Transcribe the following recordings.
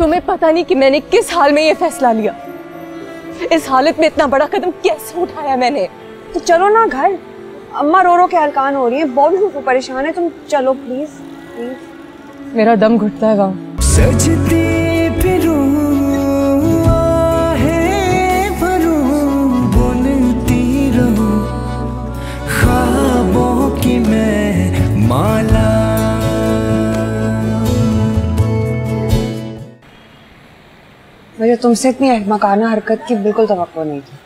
तुम्हें पता नहीं कि मैंने किस हाल में ये फैसला लिया। इस हालत में इतना बड़ा कदम कैसे उठाया मैंने? तो चलो ना घर। अम्मा रो रो के अलकान हो रही है। बहुत को परेशान है। तुम चलो प्लीज़ प्लीज़ मेरा दम घुटता है मुझे तुमसे इतनी अहमकाना हरकत की बिल्कुल तो नहीं थी।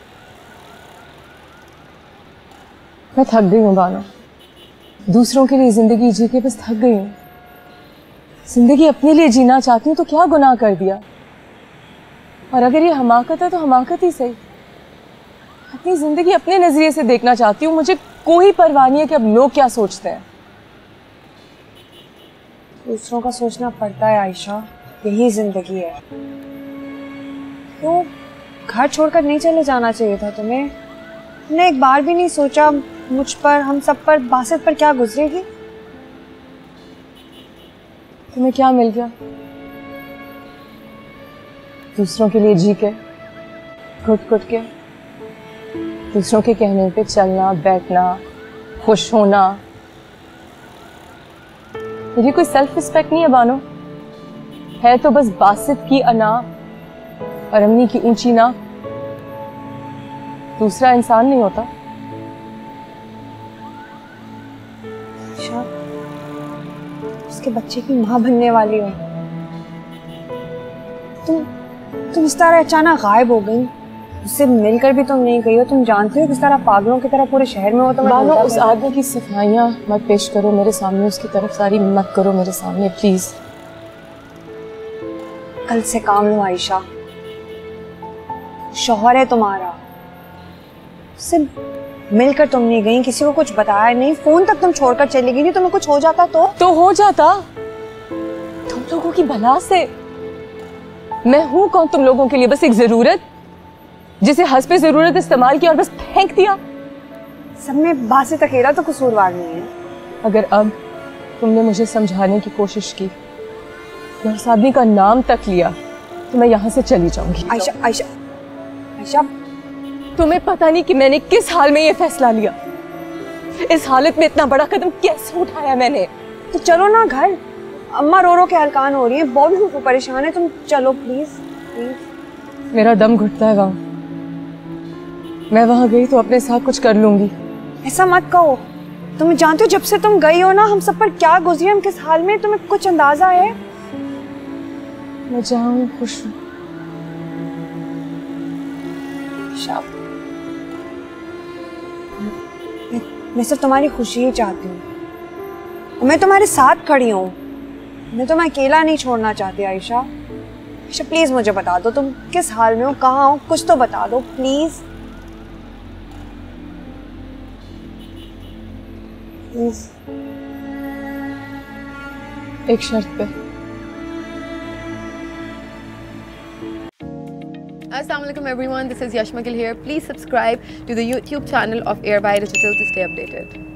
मैं थक गई हूँ बानो। दूसरों के लिए ज़िंदगी जी के बस थक गई हूँ। ज़िंदगी अपने लिए जीना चाहती हूँ तो क्या गुनाह कर दिया? और अगर ये हमाकत है तो हमाकत ही सही। अपनी ज़िंदगी अपने नज़रिए से देखना चाहती हूँ मुझे कोई परवाह नहीं है कि अब लोग क्या सोचते हैं। दूसरों का सोचना पड़ता है आयशा। यही ज़िंदगी है। तो घर छोड़कर नहीं चले जाना चाहिए था तुम्हें? तुमने एक बार भी नहीं सोचा मुझ पर, हम सब पर, बासित पर क्या गुजरेगी? तुम्हें क्या मिल गया? दूसरों के लिए जी के घुट घुट के। दूसरों के कहने पे चलना, बैठना, खुश होना। मेरी कोई सेल्फ रिस्पेक्ट नहीं है, बानो। है तो बस बासित की अना और अम्मी की ऊँची ना दूसरा इंसान नहीं होता। उसके बच्चे की माँ बनने वाली हो। तुम तुम इस तरह अचानक गायब हो गई। उससे मिलकर भी तुम नहीं गई हो। तुम जानते हो किस तरह पागलों की तरह पूरे शहर में हो तो बानो उस आदमी की सफाइयाँ मत पेश करो मेरे सामने। उसकी तरफ़ सारी मत करो मेरे सामने प्लीज़ कल से काम लो आयशा शौहर है तुम्हारा। उससे मिलकर तुम नहीं गई किसी को कुछ बताया नहीं फ़ोन तक तुम छोड़कर चली गई तुम्हें कुछ हो जाता तो? तो हो जाता। तुम लोगों की भला से। मैं हूँ कौन तुम लोगों के लिए? बस एक ज़रूरत जिसे हंस पे ज़रूरत इस्तेमाल किया और बस फेंक दिया। सब में बासी अकेला तो कसूरवार नहीं है। अगर अब तुमने मुझे समझाने की कोशिश की उस का नाम तक लिया तो मैं यहाँ से चली जाऊँगी। आयशा आयशा। आयशा तुम्हें पता नहीं कि मैंने किस हाल में ये फैसला लिया। इस हालत में इतना बड़ा कदम कैसे उठाया मैंने? तो चलो ना घर। अम्मा रो रो के हलकान हो रही है। बॉबी को परेशान है। तुम चलो प्लीज़ प्लीज़ मेरा दम घुटता है वहाँ मैं वहाँ गई तो अपने साथ कुछ कर लूँगी। ऐसा मत कहो। तुम जानते हो जब से तुम गई हो ना हम सब पर क्या गुजरी हम किस हाल में तुम्हें कुछ अंदाज़ा है? मैं जाऊँ खुश हूँ। मैं, मैं सिर्फ़ तुम्हारी खुशी ही चाहती हूँ। मैं तुम्हारे साथ खड़ी हूँ। मैं तुम्हें अकेला नहीं छोड़ना चाहती आयशा। आयशा प्लीज़ मुझे बता दो तुम किस हाल में हो कहाँ हो? कुछ तो बता दो प्लीज़ एक शर्त पे। Assalamualaikum everyone, this is Yashma Gill here. Please subscribe to the YouTube channel of Airby Digital to stay updated.